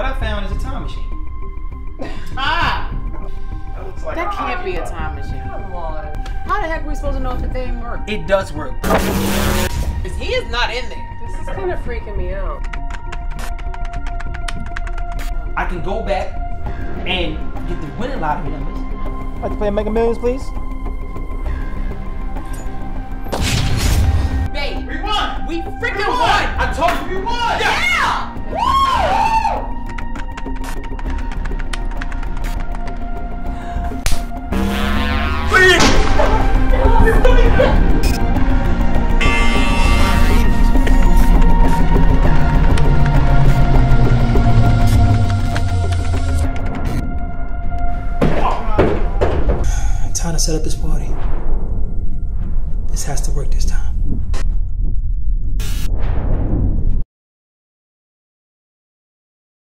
What I found is a time machine. Ah! That looks like That can't be a time machine. Come on. How the heck are we supposed to know if the thing works? It does work. Because he is not in there. This is kind of freaking me out. I can go back and get the winning lottery numbers. Like to play Mega Millions, please? Babe, We won! we freaking We won! won! I told you we won! Yeah! set up this party. This has to work this time.